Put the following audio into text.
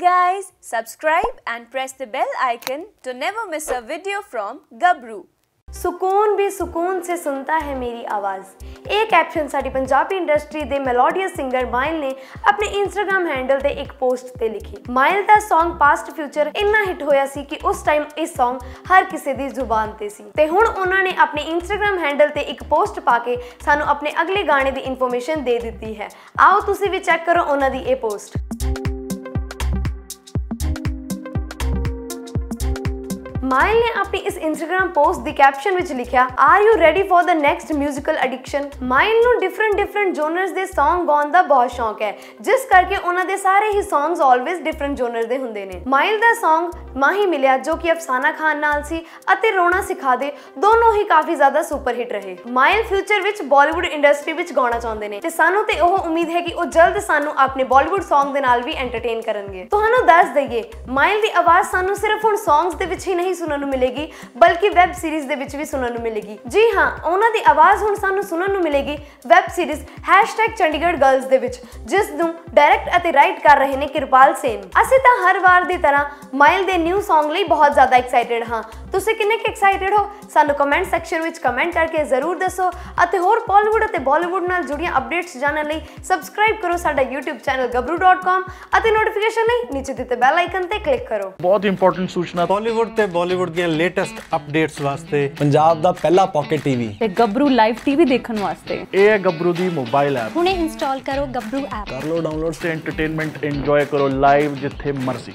Guys, subscribe and press the bell icon to never miss a video from Gabru. ਸੁਕੂਨ ਵੀ ਸਕੂਨ ਸੇ ਸੁਣਤਾ ਹੈ ਮੇਰੀ ਆਵਾਜ਼ ਇਹ ਕੈਪਸ਼ਨ ਸਾਡੀ ਪੰਜਾਬੀ ਇੰਡਸਟਰੀ ਦੇ ਮੈਲੋਡੀਅਸ ਸਿੰਗਰ ਮਾਇਲ ਨੇ ਆਪਣੇ ਇੰਸਟਾਗ੍ਰam ਹੈਂਡਲ ਤੇ ਇੱਕ ਪੋਸਟ ਤੇ ਲਿਖੀ ਮਾਇਲ ਦਾ Song ਪਾਸਟ ਫਿਊਚਰ ਇੰਨਾ ਹਿੱਟ ਹੋਇਆ ਸੀ ਕਿ ਉਸ ਟਾਈਮ ਇਹ Song ਹਰ ਕਿਸੇ ਦੀ ਜ਼ੁਬਾਨ ਤੇ ਸੀ ਤੇ ਹੁਣ ਉਹਨਾਂ ਨੇ ਆਪਣੇ ਇੰਸਟਾਗ੍ਰam ਹੈਂਡਲ ਤੇ ਇੱਕ ਪੋਸਟ ਪਾ ਕੇ ਸਾਨੂੰ ਆਪਣੇ ਅਗਲੇ ਗਾਣੇ ਦੀ ਇਨਫੋਰਮੇਸ਼ਨ ਦੇ ਦਿੱਤੀ ਹੈ ਆਓ ਤੁਸੀਂ ਵੀ ਚੈੱਕ ਕਰੋ ਉਹਨਾਂ ਦੀ ਇਹ ਪੋਸਟ ਮਾਇਲ ਨੇ ਆਪਣੀ ਇਸ ਇੰਸਟਾਗ੍ਰam ਪੋਸਟ ਦੀ ਕੈਪਸ਼ਨ ਵਿੱਚ ਲਿਖਿਆ are you ready for the next musical addiction ਮਾਇਲ ਨੂੰ ਡਿਫਰੈਂਟ ਡਿਫਰੈਂਟ ਜੋਨਰਸ ਦੇ Song ਗਾਉਣ ਦਾ ਬਹੁਤ ਸ਼ੌਂਕ ਹੈ, ਜਿਸ ਕਰਕੇ ਉਹਨਾਂ ਦੇ ਸਾਰੇ ਹੀ Songs ਆਲਵੇਸ ਡਿਫਰੈਂਟ ਜੋਨਰ ਦੇ ਹੁੰਦੇ ਨੇ। ਮਾਇਲ ਦਾ Song ਮਾਹੀ ਮਿਲਿਆ, ਜੋ ਕਿ ਅਫਸਾਨਾ ਖਾਨ ਨਾਲ ਸੀ ਅਤੇ ਰੋਣਾ ਸਿਖਾ ਦੇ, ਦੋਨੋਂ ਹੀ ਕਾਫੀ ਜ਼ਿਆਦਾ ਸੁਪਰ ਹਿੱਟ ਰਹੇ। ਮਾਇਲ ਫਿਊਚਰ ਵਿੱਚ ਬਾਲੀਵੁੱਡ ਇੰਡਸਟਰੀ ਵਿੱਚ ਗਾਉਣਾ ਚਾਹੁੰਦੇ ਨੇ, ਤੇ ਸਾਨੂੰ ਤੇ ਉਹ ਉਮੀਦ ਹੈ ਕਿ ਉਹ ਜਲਦ ਸਾਨੂੰ ਆਪਣੇ ਬਾਲੀਵੁੱਡ Song ਦੇ ਨਾਲ ਵੀ ਐਂਟਰਟੇਨ ਕਰਨਗੇ। ਤੁਹਾਨੂੰ ਦੱਸ ਦਈਏ ਮਾਇਲ ਦੀ ਆਵਾਜ਼ ਸਾਨੂੰ ਸਿਰਫ ਹੁਣ Songs ਦੇ ਵਿੱਚ ਹੀ ਨਹੀਂ ਸੁਣਨ ਨੂੰ ਮਿਲੇਗੀ, ਬਲਕਿ ਵੈਬ ਸੀਰੀਜ਼ ਦੇ ਵਿੱਚ ਵੀ ਸੁਣਨ ਨੂੰ ਮਿਲੇਗੀ। ਜੀ ਹਾਂ, ਉਹਨਾਂ ਦੀ ਆਵਾਜ਼ ਹੁਣ ਸਾਨੂੰ ਸੁਣਨ ਨੂੰ ਮਿਲੇਗੀ ਵੈਬ ਸੀਰੀਜ਼ #ਚੰਡੀਗੜ੍ਹ ਗਰਲਸ ਦੇ ਵਿੱਚ, ਜਿਸ ਨੂੰ ਡਾਇਰੈਕਟ ਅਤੇ ਰਾਈਟ ਕਰ ਰਹੇ ਨੇ ਕਿਰਪਾਲ ਸੇਨ। ਅਸੀਂ ਤਾਂ ਹਰ ਵਾਰ ਦੀ ਤਰ੍ਹਾਂ ਮਾਈਲ ਦੇ ਨਿਊ Song ਲਈ ਬਹੁਤ ਜ਼ਿਆਦਾ ਐਕਸਾਈਟਿਡ ਹਾਂ। ਤੁਸੀਂ ਕਿੰਨੇ ਕੁ ਐਕਸਾਈਟਿਡ ਹੋ? ਸਾਨੂੰ ਕਮੈਂਟ ਸੈਕਸ਼ਨ ਵਿੱਚ ਕਮੈਂਟ ਕਰਕੇ ਜ਼ਰੂਰ ਦੱਸੋ। ਅਤੇ ਹੋਰ ਬਾਲੀਵੁੱਡ ਅਤੇ ਬਾਲੀਵੁੱਡ ਨਾਲ ਜੁੜੀਆਂ ਅਪਡੇਟਸ ਜਾਣਨ ਲਈ ਸਬਸਕ੍ਰਾਈਬ ਕਰੋ ਸਾਡਾ YouTube ਚੈਨਲ gabru.com ਅਤੇ ਨੋਟੀਫਿਕੇਸ਼ਨ ਲਈ ਨੀਚੇ ਦਿੱਤੇ ਬੈਲ ਆਈਕਨ ਤੇ ਕਲਿੱਕ ਕਰੋ। ਬਹੁਤ ਇੰਪੋਰਟੈਂਟ ਸੂਚਨਾ। ਬਾਲੀਵੁੱਡ ਤੇ ਬਾਲੀਵੁੱਡ ਦੀਆਂ ਲੇਟੈਸਟ ਅਪਡੇਟਸ ਵਾਸਤੇ ਪੰਜਾਬ ਦਾ ਪਹਿਲਾ ਪਾਕਟ ਟੀਵੀ ਤੇ ਗੱਭਰੂ ਲਾਈਵ ਟੀਵੀ ਦੇਖਣ ਵਾਸਤੇ। ਇਹ ਹੈ ਗੱਭਰੂ ਦੀ ਮੋਬਾਈਲ ਐਪ ਹੁਣੇ ਇੰਸਟਾਲ ਕਰੋ ਗੱਭਰੂ ਐਪ ਕਰ ਲਓ ਡਾਊਨਲੋਡ ਤੇ ਐਂਟਰਟੇਨਮੈਂਟ ਇੰਜੋਏ ਕਰੋ ਲਾਈਵ ਜਿੱਥੇ ਮਰਜ਼ੀ।